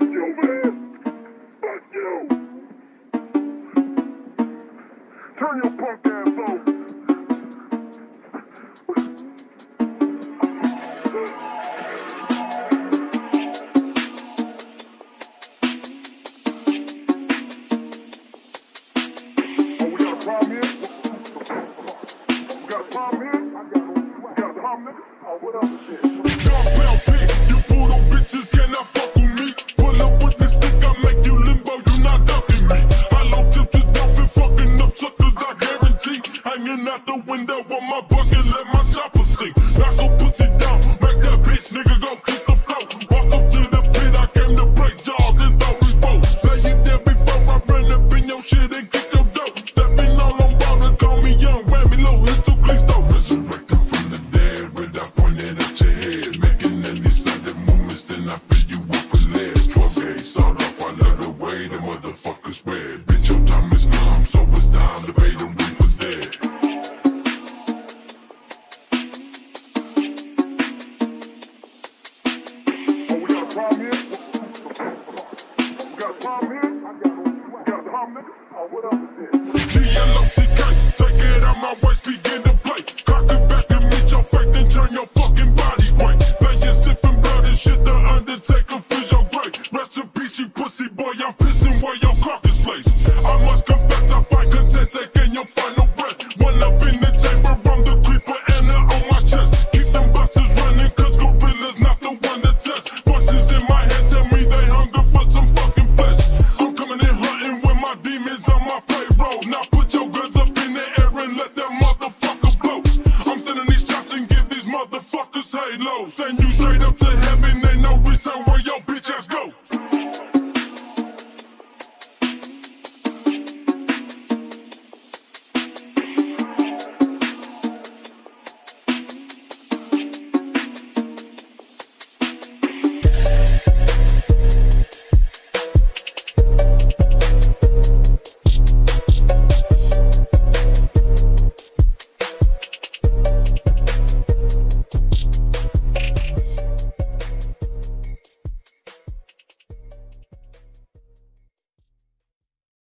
You, man. Fuck you. Turn your punk ass on. Oh, we got a problem my bucket, let my chopper sing. Knock a pussy down, make that bitch nigga go kiss the floor. Walk up to the pit, I came to break jaws and throw these bows. Now you there before I run up in your shit and kick your dope. Stepping all on and call me young, Grammy low, it's too clean though. Resurrecting from the dead, without pointing at your head. Making any sudden movements, then I fill you up with lead. 12 gauge, start off, I let her way, the motherfuckers red. on, what take it my waist, begin to play. Cock it back and meet your then turn your fucking body your shit, the undertaker your grave. Rest in peace, you pussy boy, I'm pissing where your carcass lays. I must confess, I fight content, motherfuckers hate low. Send you straight up to heaven, ain't no return where your